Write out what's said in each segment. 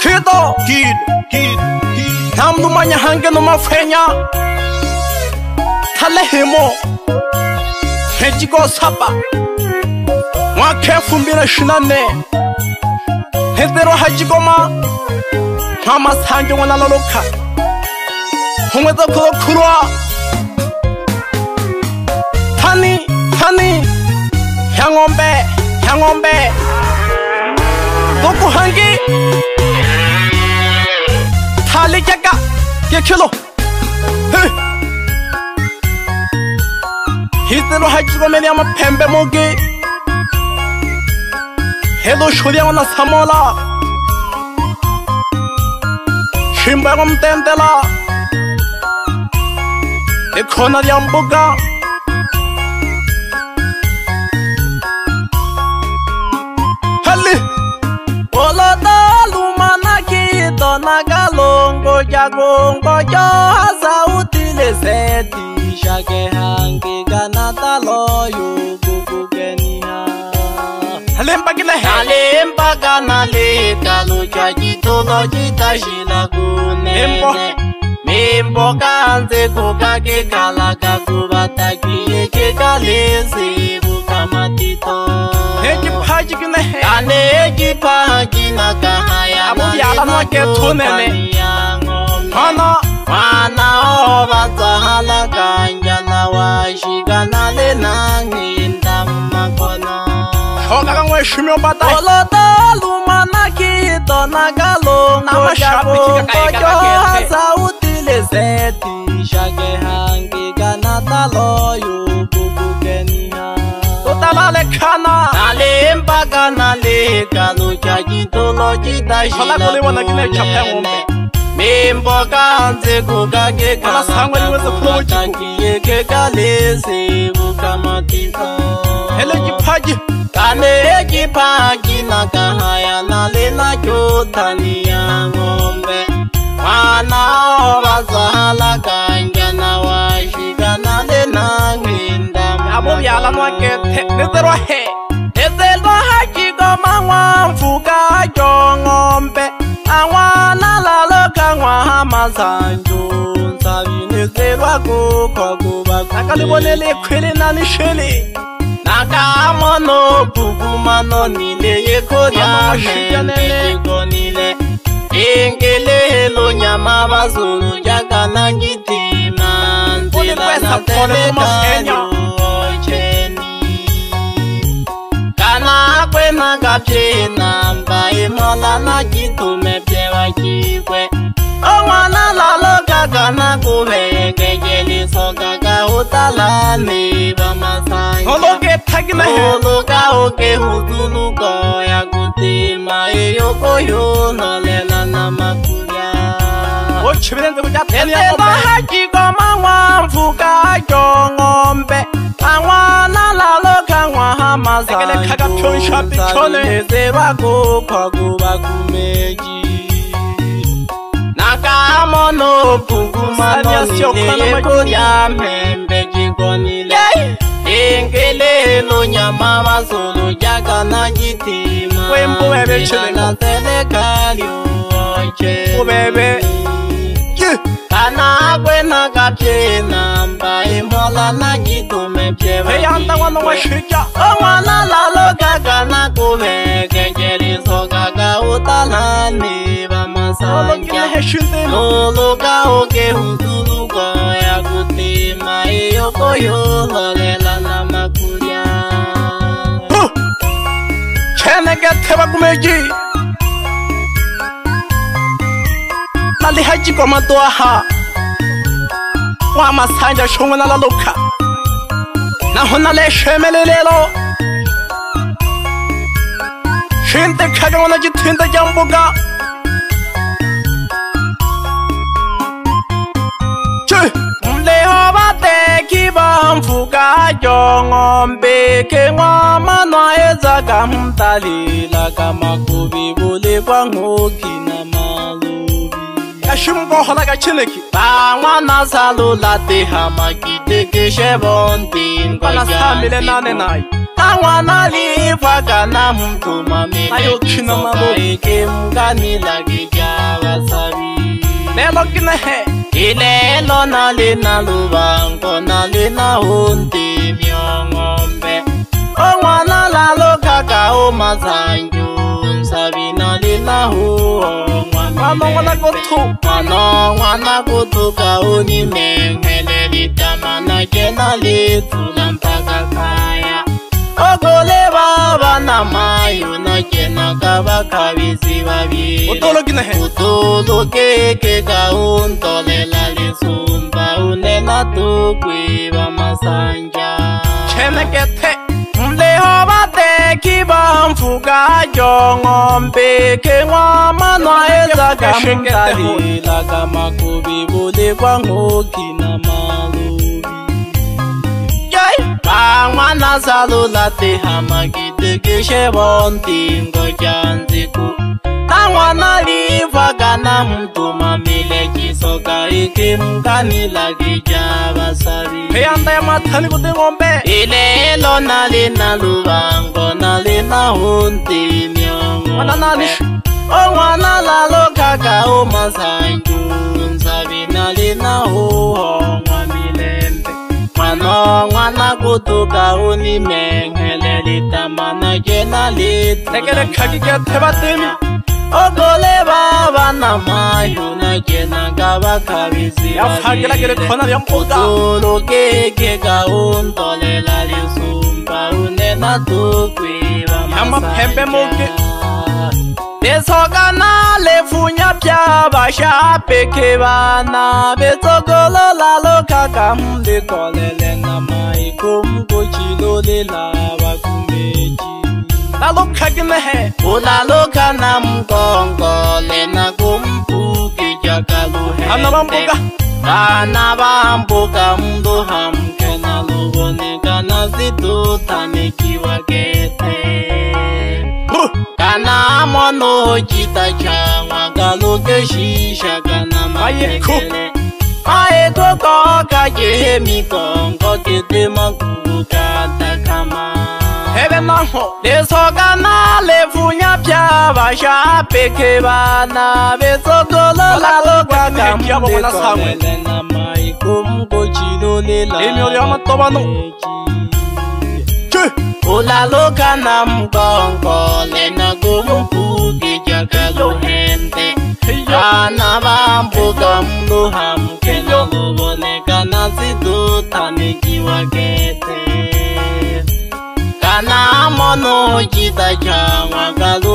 기도 기기 다음도 마냐 한개 너만 회냐 탈레 해모 해지고 사바 와케 품비나 신나네 해대로 하지고마 마마 산정원 날로로카 홍에서 그거 크로아 타니 타니 향원배 향원배 놓고 그 한기 げけろ Hitelo hajigomeni ama pembe moge Helo shuri ama nasamola Shimba ama mtendela Ikona ya mbuga Hali Ola na kalongo ja kongo jo hazautile zeti jake hangi kana taloyo kukukeniha halemba kila he halemba kana le talo ja jitolo jita jila kunene mimbo mimbo kanze kukake kala kakubata kile kekalezi majik ne a na carraia a ya abụbịala é é o nene ọnụ mana ọ batala ka njanawa shiga nale na anyị nda mmakọnọ ọgara nwe shumi ọgbata ọlọdọọlụ mana kí ìtọ̀nà galo kọjàbọ kọjọ sáwùtì lè sẹ́ẹ̀tì ṣàgẹ̀ hangi ganata lọ́yọ̀ gbogbo kẹ́ni ha. tá na le kano tsa ditolo tsi da xina kumbe. Mimbo ka ntse ko ka ke ka ntse ko ka ke ye ke ka lese bo ka matiso. Hele ki paki. Ka ne ki paki na ka haya na le na jo tani ya ngombe. Mwana o ba zala ka ngena wa shika na le na ngenda. Abo byala mwa kete ne tero he. kama mfuka jo ng'ombe awanalaloka ng'wahamazanjo nsavinezekwa kuko kuva akalivonele khwele nani shele nakamono buvumano nile yekoryanekonile engelelo nyama vazulu jakanangitina nzela natelekano na gache na mba ịmọla na gị tome bịara gị ikwe ọnwa na lalụ gaga na kụhe gegelisọ gaga ụtala na ịba masa ologa oge hụtulu gọ ya gote ma eyoko yo nọlela na makuya ebe ha jikọ ma nwa mfuka jọ ngombe anwa na lalụ wahamazaezevakokwa kuvakumeji nakamonokukumaoeyekuryamembe jikonile engelelo nyama vazulu jakana jitimaaeleka yoe na buena gachina Mbai mola na gitu me pieva Hey anta wano wa shikya Wana la lo gaga na kume Kengeri so gaga utala ni Vama oh, sangya Lolo gao ke huzuru goya Guti mai yoko yolo lela na ma ga makuya Chene gete wa kumeji Lali haji kwa matuaha go a masanja šongwe na laloka na go na lešemelelelo šente kgaka ngwana dithente jang boka jongombe ke ngwamanwa e tsa ka mtalela ka makobi bole kwa ngoki na malo shimbohola ka chineke ba nwana zalula te ha magide ke shebo ndi ngwa ya mele na ne nai ta nwana li fa ka na mtu ma me ayo kina mabo e ke mga ni la ge ga wa sari ne lo kina he ile lo na le na lu ba ngo na le na hundi myongo mbe o nwana la lo ka ka o mazanyu sabina le na ho ano ngwana ko thuka ano ngwana ko thuka o ni mengele ditamana ke na le tsula mpaka kaya o ko le ba ba na mayo na ke na ka ba kabisi ba bi o tolo ke na he o tolo ke ke ka o ntole la le sumba o ne na tukwe ba masanja che me ke te mle ho ba te kiba mfuka jongo mpeke wa mana eza kamtali laka makobi bole kwangoki na malobi ba mwana zalola te hamakitekeshe bontingo jandikuu mwana liva kana mutuma milekisoka iki mungani laki ja vasari eandayamathani kutingombe ilelo na lina luvango na lina huntinyongoe o n'wana lalo kaka u masanku nsavi na lina huhongwa milembe n'wana n'wana kutuka u ni mengele litamanake na litekelekhakikya thevatimi ogole baba na mayo na kena ga ba kabisi ya fhangela ke le khona ya mpoka lo ke ke ga un tole la le sumba une na tu kwe ba ya ma pembe mo ke le soga na le funya pya ba sha pe ke ba na be tsogolo la lo ka ka mbe tole le na mai kum go chilo le la ba kumbe chi lalokha kinehe ulalokha namgongo lena kumbuki jakaluhe anabambuka banabambuka mndu hamke nalubonekana zidutanikiwa kete kanamono chita chawa kalukeshisha kana makekele ayekokoka jehe mikongo kete makuka takamaa bɛ ma hɔn. lesɔgana le funya pia ba sa peke ba na bɛ sɔgɔlɔ la ló ka kan mun de kɔ wɛlɛ na ma i ko n ko ci ló le la. èmi ò lè ọmọ tọ́ba nù. o la ló ka na n kɔnkɔ lẹ́nà kó mú kú kéjà ká ló hẹ́ndẹ́. ana bá ń bọ̀ kàn ló hàn kẹ́lẹ́ ló wọlé.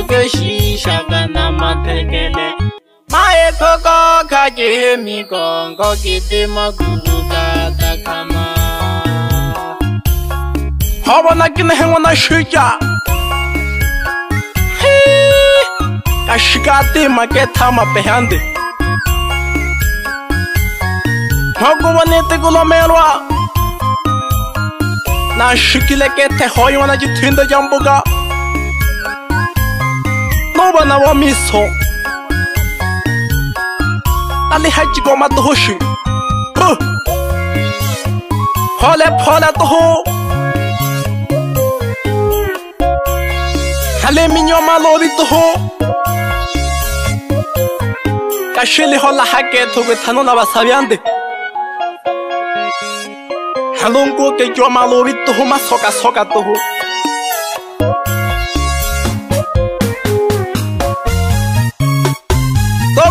utoshi shagana matekele Mae koko kaje mi kongo kiti maguru kata kama Hawa na kine hengwa na shija Kashikati maketa mapehande Magobanete gulomelwa Na shikileke te hoywana jitinda jambuga no na wɔ mi Ali haji goma to ma shi bo pɔlɛ pɔlɛ toho ale mi ma lori toho ka shele hɔ la ha kɛ togo thano na ba sabiande halongo ke jɔ ma lori ho ma soka to toho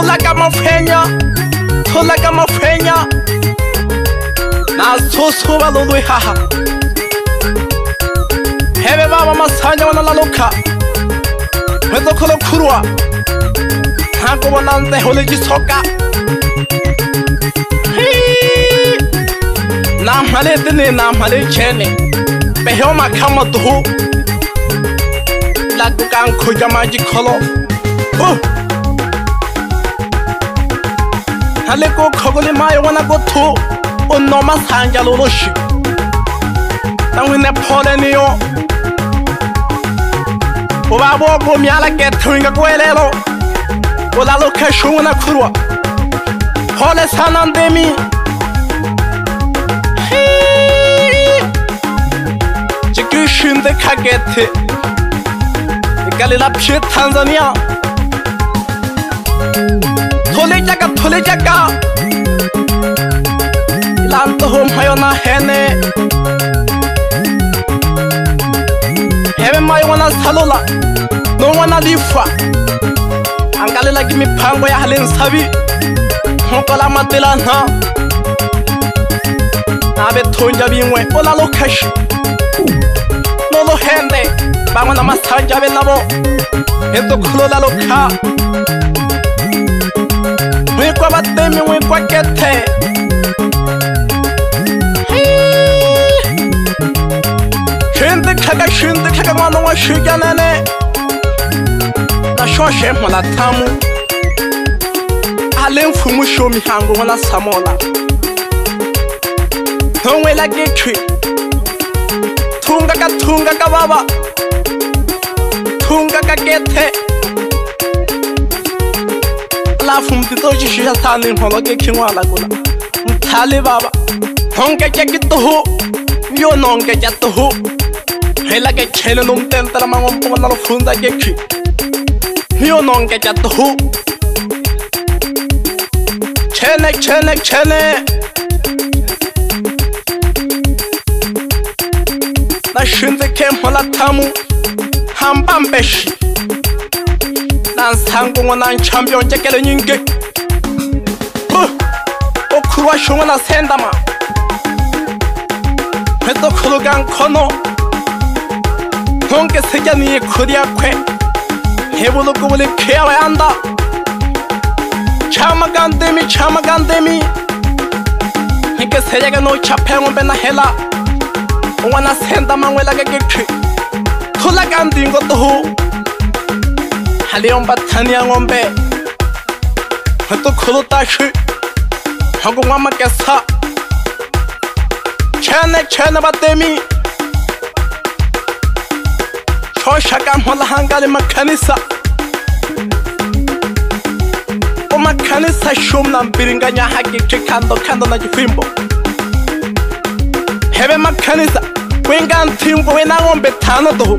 thula ka mafenya thula ka mafenya na tshosuba lolwe haha hebe ba ba masanya bana la lokha ho tlo khola khurwa ha go bona ntle ho le ke tshoka na mhale tene na mhale chene peho makama tuhu la tukang khoja maji kholo oh ale ko khoko le mayo wana go thu o no ma sanja lo loshi tangwe ne phole ne yo o ba bo go miala ke thwinga go elelo o la lo ke shona khurwa phole sanan de mi chikishinde khakethe ka le la phe tanzania thole jaaka thole jaaka lanto go mpha yona hene hebe mae ngwana salola no ngwana lefa a nka lela ke mephango ya galeng sabi mokola matelana nabe thong ja bingwe o lalo cash nolo hende ba ngwana masanjabe labo e tokgolo lalo kha va va temiwi kwakethe xindi khaka xindi khaka n'wana wa xikanene naxona xemola tshamu ale mfumu xo mihangu wana samola non'wela kikhi thunga ka thunga ka vava thunga ka kethe afumbito jishisha thali nholo ke khingwa lagula mthali baba honke ke kituhu yo nonke ke tuhu hela ke khele lo mtentela mangwa mpumala lo funda ke khi yo nonke ke tuhu chene chene chene na shinze ke mpola thamu hambambeshi nantshangu ngona champion tekele nyingi o khulwa shonga na senda ma peto khulu kan khono honke seja ni khodiya khwe hebulu ko bole khela anda chama gande mi chama gande mi nike seja ga no chapengo bena hela ngona senda mangwela ga ke khwe khula kan dingo to ho León Batania Ngombe Esto kudo tashi Hago ngama kesa Chene chene batemi Choshakam hola hangali makanisa Makanisa shumna mbiringanya hagice kando kando na jifimbo Hebe makanisa Wenga ntimbo wena ngombe tano dohu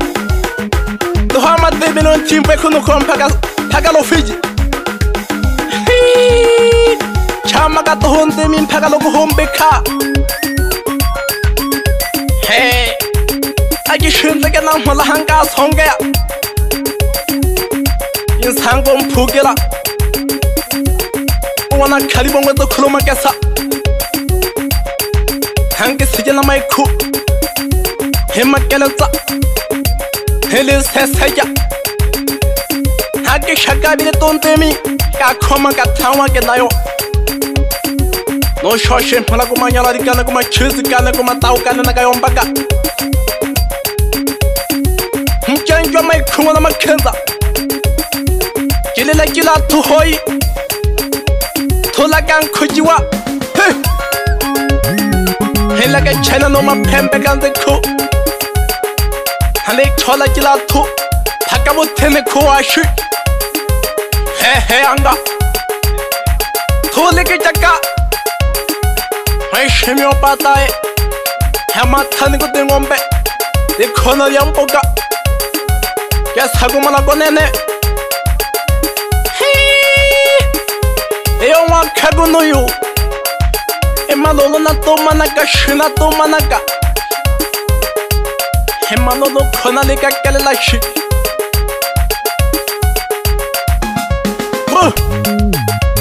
duha matimi no ncimpe khunu khoma phaka phaka lo fiji chama ka tuhu ntimi mphaka loku humbi kha he a ki xindleke na nhwalaha nka tshongeya intshango mphukela u wona khali vongwe to khulumakesa a nki tshikela maikhu hi makeletsa phele sesetya ga ke šhakabile tontemi ka kgoma ka thangwa ke layo no šhošenphola ko manyalo a dikane ko matšhisi kane ko matao kanena ka yombaka ntšantšwa maikhungo la makgetsa ke lela ke la thogoi thola ka nkgotsiwa e lake china no maphempe ka ntse kgo hane ithola ke latho phaka bothene khoashe hehe anga thole ke jaka maishemi o patae he mathane ko dingombe dikhono ya mpoka ke sago monakonene eyo e ngwa khagonoyo emalolo na tomanaka shina tomanaka temalo lo khona le ka kelela shi ho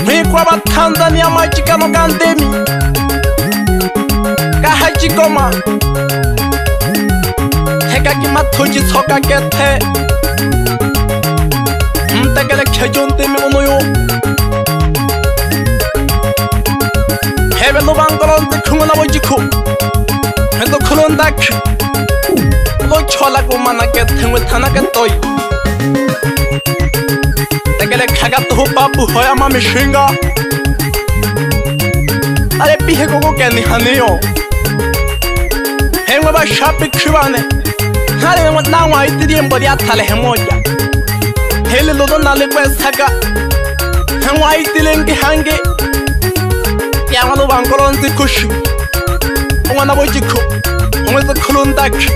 me kwa ba tanzania ma chika no kandemi ka ha chikoma he ka ki ma thoji thoka ke the mta kala khajon te me uno yo hebe no bangalon te khungna mo jikho hendo khulon dak chola ko mana ke thengwe thana ke toy tegele khaga to papu hoya ma mishinga are pihe ko ko kani haniyo hengwe ba shapi khibane hare mo na wa itiri mbodi athale hemoja hele lodo nale kwesaka hengwa itilenge hange yangalo bankolonzi kushu umwana bojikho umwe zikhulundakhi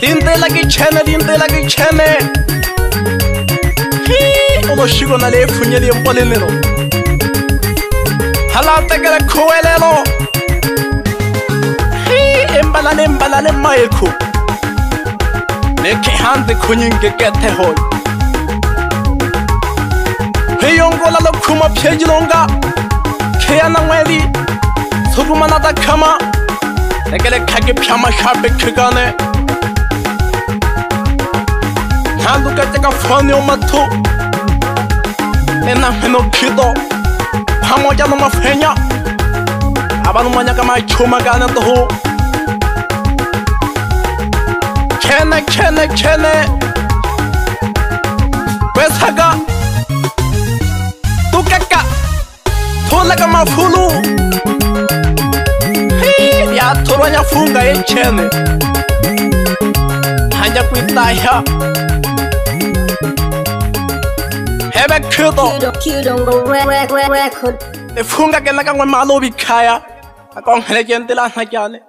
dintela ke tšhene dintela ke tšhene he o mošikona le e funyedimpo le lelo galatekele khoelelo he embalane embalane maeko ne kehante khonyeng ke ketego he yonkola le khuma phedilonka ke yana ngwedi tshokomanata khama ne ke le kgake phamašhape khekane Hando ka teka fani o matu Ena heno kito Pamo ya no mafenya Aba no manya kama chuma gana tohu Kene kene kene Pesa ka Tuka ka Tula ka mafulu Ya turwa nya funga e chene Hanya kuitaya Hanya kuitaya ebe khito efunga ke la ka ngwe malo bikhaya akong hele kentela hakyane